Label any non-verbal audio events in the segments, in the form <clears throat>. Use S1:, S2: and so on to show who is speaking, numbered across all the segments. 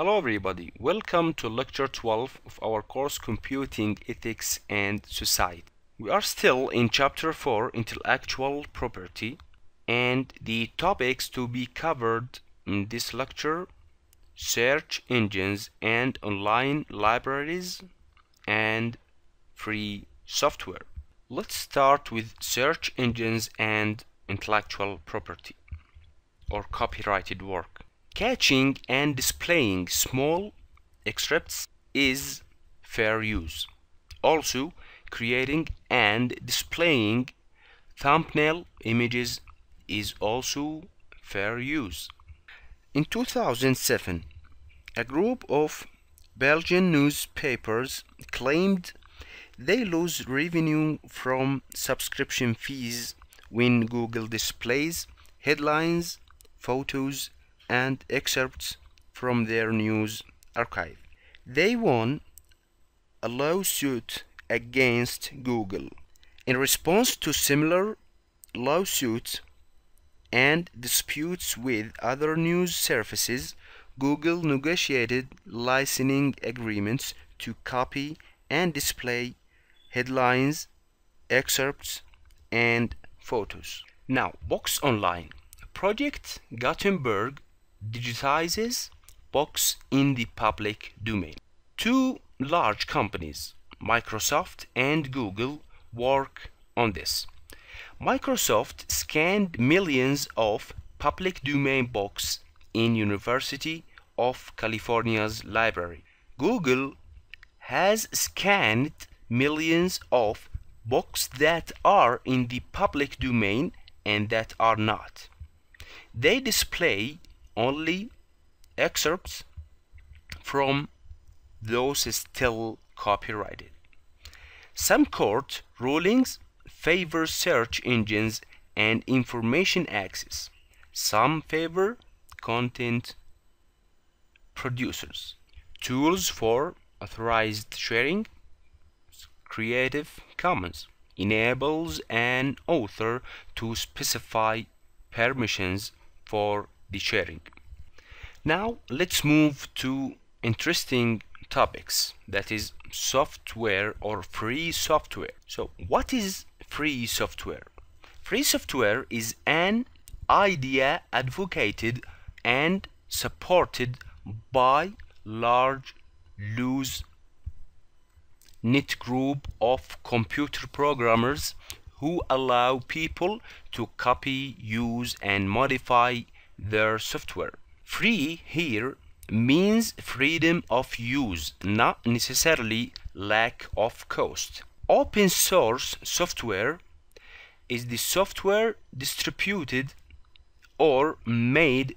S1: Hello everybody, welcome to lecture 12 of our course Computing Ethics and Society. We are still in chapter 4 Intellectual Property and the topics to be covered in this lecture search engines and online libraries and free software. Let's start with search engines and intellectual property or copyrighted work. Caching and displaying small excerpts is fair use. Also, creating and displaying thumbnail images is also fair use. In 2007, a group of Belgian newspapers claimed they lose revenue from subscription fees when Google displays headlines, photos, and excerpts from their news archive. They won a lawsuit against Google. In response to similar lawsuits and disputes with other news services, Google negotiated licensing agreements to copy and display headlines, excerpts, and photos. Now, Box Online. Project Gutenberg digitizes books in the public domain. Two large companies, Microsoft and Google, work on this. Microsoft scanned millions of public domain books in University of California's library. Google has scanned millions of books that are in the public domain and that are not. They display only excerpts from those still copyrighted. Some court rulings favor search engines and information access. Some favor content producers. Tools for authorized sharing Creative Commons enables an author to specify permissions for the sharing. Now let's move to interesting topics that is software or free software. So what is free software? Free software is an idea advocated and supported by large loose knit group of computer programmers who allow people to copy, use and modify their software. Free here means freedom of use, not necessarily lack of cost. Open source software is the software distributed or made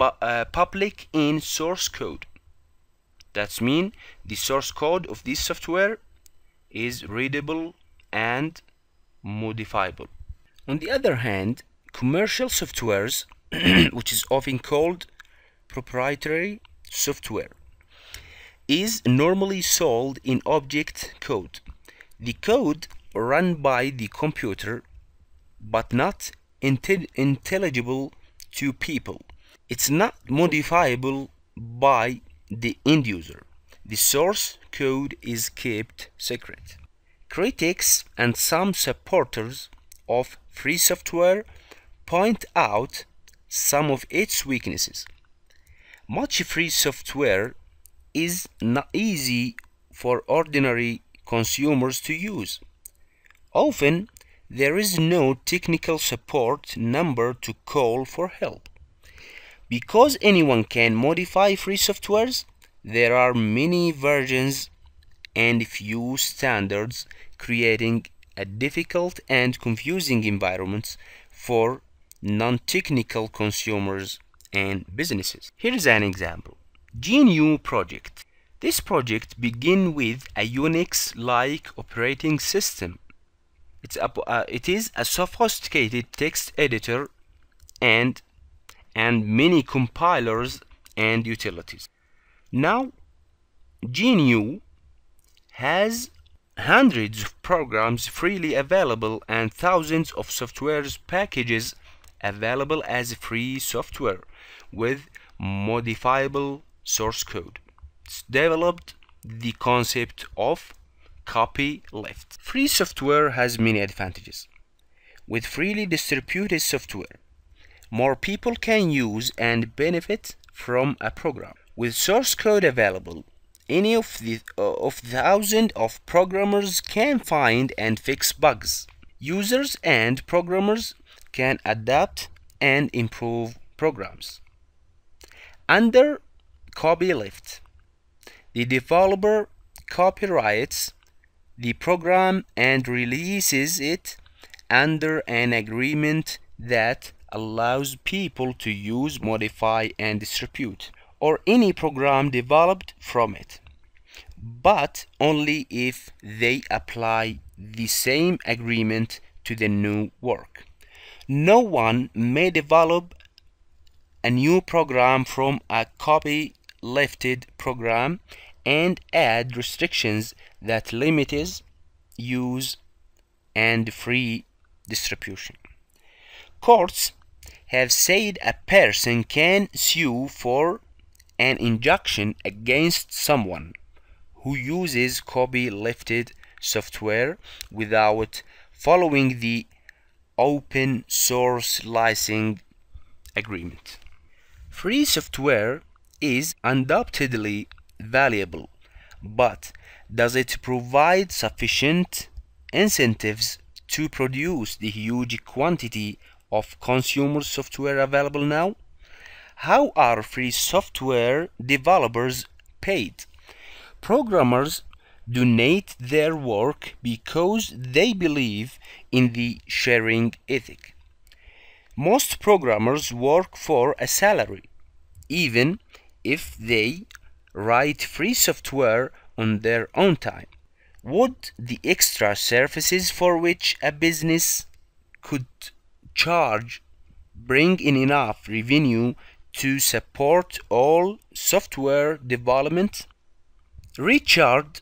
S1: uh, public in source code. That means the source code of this software is readable and modifiable. On the other hand, commercial softwares, <clears throat> which is often called proprietary software, is normally sold in object code. The code run by the computer but not intelligible to people. It's not modifiable by the end user. The source code is kept secret. Critics and some supporters of free software point out some of its weaknesses. Much free software is not easy for ordinary consumers to use. Often, there is no technical support number to call for help. Because anyone can modify free softwares, there are many versions and few standards creating a difficult and confusing environment for non-technical consumers and businesses. Here is an example. GNU project. This project begin with a Unix-like operating system. It's a, uh, it is a sophisticated text editor and and many compilers and utilities. Now, GNU has hundreds of programs freely available and thousands of software packages available as free software with modifiable source code. It's developed the concept of copyleft. Free software has many advantages. With freely distributed software, more people can use and benefit from a program. With source code available, any of the uh, of thousands of programmers can find and fix bugs. Users and programmers can adapt and improve programs. Under copyleft, the developer copyrights the program and releases it under an agreement that allows people to use, modify, and distribute, or any program developed from it, but only if they apply the same agreement to the new work. No one may develop a new program from a copy lefted program and add restrictions that limits use and free distribution. Courts have said a person can sue for an injunction against someone who uses copy-lefted software without following the open source licensing agreement. Free software is undoubtedly valuable, but does it provide sufficient incentives to produce the huge quantity of consumer software available now? How are free software developers paid? Programmers donate their work because they believe in the sharing ethic. Most programmers work for a salary, even if they write free software on their own time. Would the extra services for which a business could charge bring in enough revenue to support all software development? Richard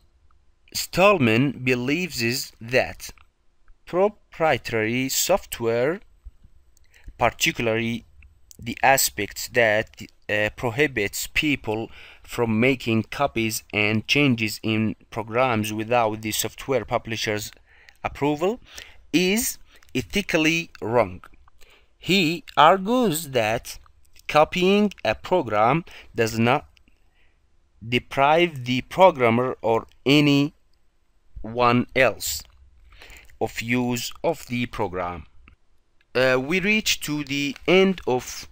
S1: Stallman believes that proprietary software, particularly the aspects that uh, prohibits people from making copies and changes in programs without the software publisher's approval, is ethically wrong. He argues that copying a program does not deprive the programmer or anyone else of use of the program. Uh, we reach to the end of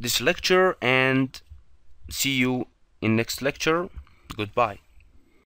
S1: this lecture and see you in next lecture. Goodbye.